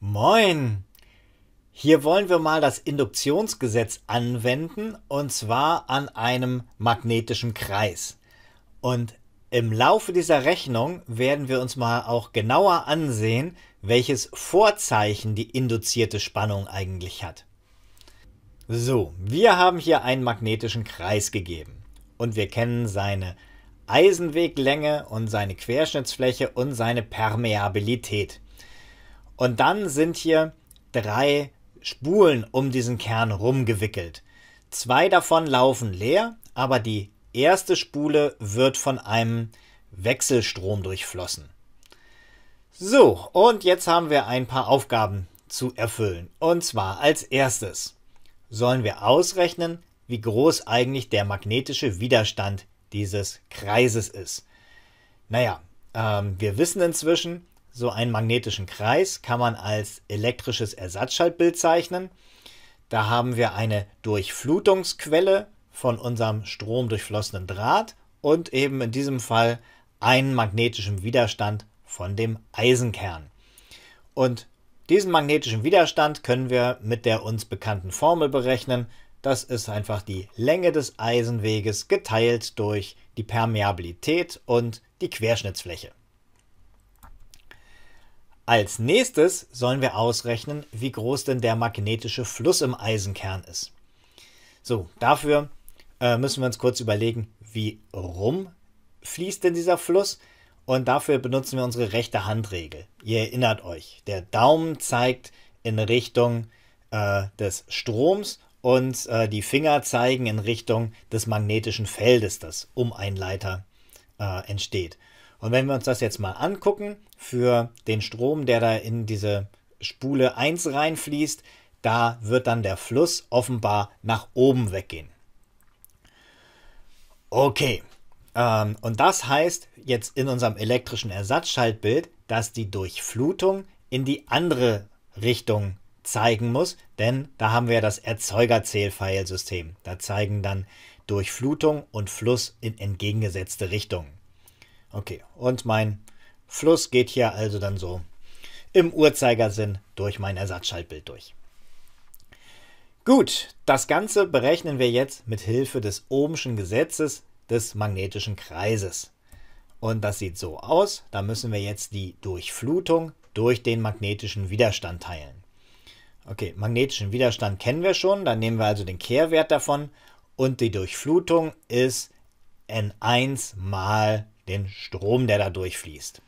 Moin! Hier wollen wir mal das Induktionsgesetz anwenden und zwar an einem magnetischen Kreis. Und im Laufe dieser Rechnung werden wir uns mal auch genauer ansehen, welches Vorzeichen die induzierte Spannung eigentlich hat. So, wir haben hier einen magnetischen Kreis gegeben und wir kennen seine Eisenweglänge und seine Querschnittsfläche und seine Permeabilität. Und dann sind hier drei Spulen um diesen Kern rumgewickelt. Zwei davon laufen leer, aber die erste Spule wird von einem Wechselstrom durchflossen. So, und jetzt haben wir ein paar Aufgaben zu erfüllen. Und zwar als erstes sollen wir ausrechnen, wie groß eigentlich der magnetische Widerstand dieses Kreises ist. Naja, ähm, wir wissen inzwischen, so einen magnetischen Kreis kann man als elektrisches Ersatzschaltbild zeichnen. Da haben wir eine Durchflutungsquelle von unserem stromdurchflossenen Draht und eben in diesem Fall einen magnetischen Widerstand von dem Eisenkern. Und diesen magnetischen Widerstand können wir mit der uns bekannten Formel berechnen. Das ist einfach die Länge des Eisenweges geteilt durch die Permeabilität und die Querschnittsfläche. Als nächstes sollen wir ausrechnen, wie groß denn der magnetische Fluss im Eisenkern ist. So, dafür äh, müssen wir uns kurz überlegen, wie rum fließt denn dieser Fluss? Und dafür benutzen wir unsere rechte Handregel. Ihr erinnert euch, der Daumen zeigt in Richtung äh, des Stroms und äh, die Finger zeigen in Richtung des magnetischen Feldes, das um einen Leiter äh, entsteht. Und wenn wir uns das jetzt mal angucken, für den Strom, der da in diese Spule 1 reinfließt, da wird dann der Fluss offenbar nach oben weggehen. Okay, ähm, und das heißt jetzt in unserem elektrischen Ersatzschaltbild, dass die Durchflutung in die andere Richtung zeigen muss, denn da haben wir das Erzeugerzählpfeilsystem. Da zeigen dann Durchflutung und Fluss in entgegengesetzte Richtungen. Okay, und mein Fluss geht hier also dann so im Uhrzeigersinn durch mein Ersatzschaltbild durch. Gut, das Ganze berechnen wir jetzt mit Hilfe des Ohmschen Gesetzes des magnetischen Kreises. Und das sieht so aus, da müssen wir jetzt die Durchflutung durch den magnetischen Widerstand teilen. Okay, magnetischen Widerstand kennen wir schon, dann nehmen wir also den Kehrwert davon und die Durchflutung ist N1 mal den Strom, der da durchfließt.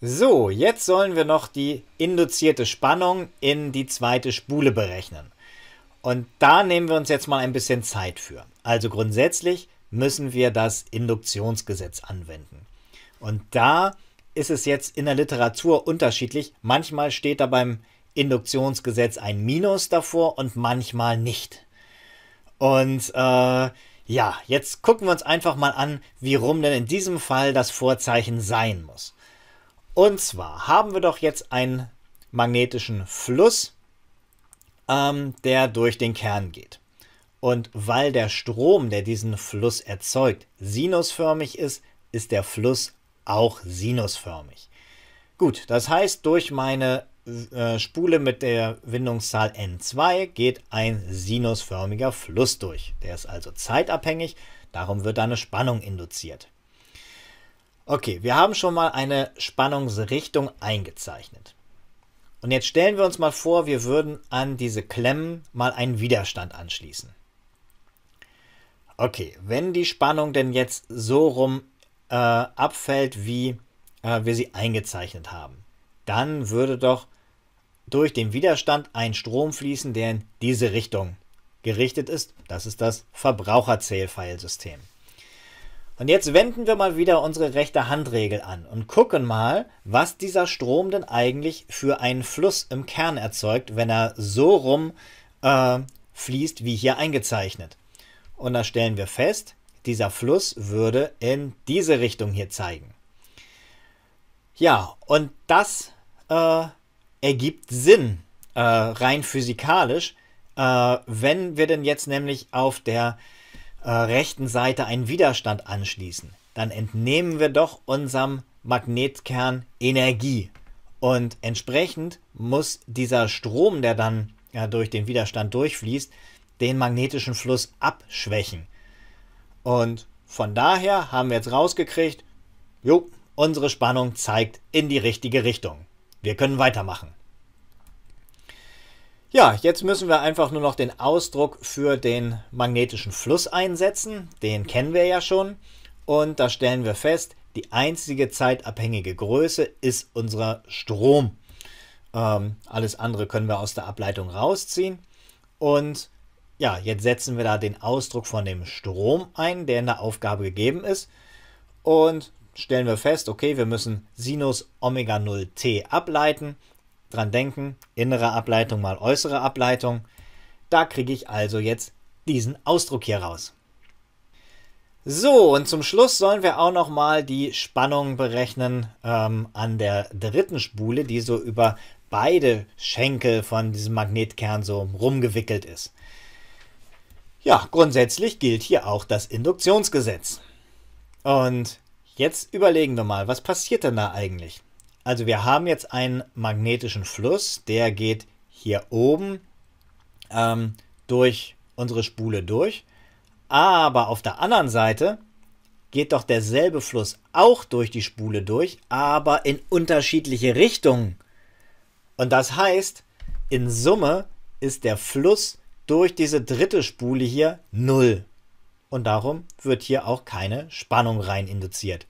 So, jetzt sollen wir noch die induzierte Spannung in die zweite Spule berechnen. Und da nehmen wir uns jetzt mal ein bisschen Zeit für. Also grundsätzlich müssen wir das Induktionsgesetz anwenden. Und da ist es jetzt in der Literatur unterschiedlich. Manchmal steht da beim Induktionsgesetz ein Minus davor und manchmal nicht. Und äh, ja, jetzt gucken wir uns einfach mal an, wie rum denn in diesem Fall das Vorzeichen sein muss. Und zwar haben wir doch jetzt einen magnetischen Fluss, ähm, der durch den Kern geht. Und weil der Strom, der diesen Fluss erzeugt, sinusförmig ist, ist der Fluss auch sinusförmig. Gut, das heißt, durch meine äh, Spule mit der Windungszahl N2 geht ein sinusförmiger Fluss durch. Der ist also zeitabhängig, darum wird eine Spannung induziert. Okay, wir haben schon mal eine Spannungsrichtung eingezeichnet. Und jetzt stellen wir uns mal vor, wir würden an diese Klemmen mal einen Widerstand anschließen. Okay, wenn die Spannung denn jetzt so rum äh, abfällt, wie äh, wir sie eingezeichnet haben, dann würde doch durch den Widerstand ein Strom fließen, der in diese Richtung gerichtet ist. Das ist das Verbraucherzählpfeilsystem. Und jetzt wenden wir mal wieder unsere rechte Handregel an und gucken mal, was dieser Strom denn eigentlich für einen Fluss im Kern erzeugt, wenn er so rum äh, fließt, wie hier eingezeichnet. Und da stellen wir fest, dieser Fluss würde in diese Richtung hier zeigen. Ja, und das äh, ergibt Sinn, äh, rein physikalisch, äh, wenn wir denn jetzt nämlich auf der äh, rechten Seite einen Widerstand anschließen. Dann entnehmen wir doch unserem Magnetkern Energie. Und entsprechend muss dieser Strom, der dann ja, durch den Widerstand durchfließt, den magnetischen Fluss abschwächen. Und von daher haben wir jetzt rausgekriegt, jo, unsere Spannung zeigt in die richtige Richtung. Wir können weitermachen. Ja, jetzt müssen wir einfach nur noch den Ausdruck für den magnetischen Fluss einsetzen. Den kennen wir ja schon. Und da stellen wir fest, die einzige zeitabhängige Größe ist unser Strom. Ähm, alles andere können wir aus der Ableitung rausziehen. Und ja, jetzt setzen wir da den Ausdruck von dem Strom ein, der in der Aufgabe gegeben ist. Und stellen wir fest, okay, wir müssen Sinus Omega 0 t ableiten dran denken, innere Ableitung mal äußere Ableitung. Da kriege ich also jetzt diesen Ausdruck hier raus. So, und zum Schluss sollen wir auch noch mal die Spannung berechnen ähm, an der dritten Spule, die so über beide Schenkel von diesem Magnetkern so rumgewickelt ist. Ja, grundsätzlich gilt hier auch das Induktionsgesetz. Und jetzt überlegen wir mal, was passiert denn da eigentlich? Also wir haben jetzt einen magnetischen Fluss, der geht hier oben ähm, durch unsere Spule durch. Aber auf der anderen Seite geht doch derselbe Fluss auch durch die Spule durch, aber in unterschiedliche Richtungen. Und das heißt, in Summe ist der Fluss durch diese dritte Spule hier null. Und darum wird hier auch keine Spannung rein induziert.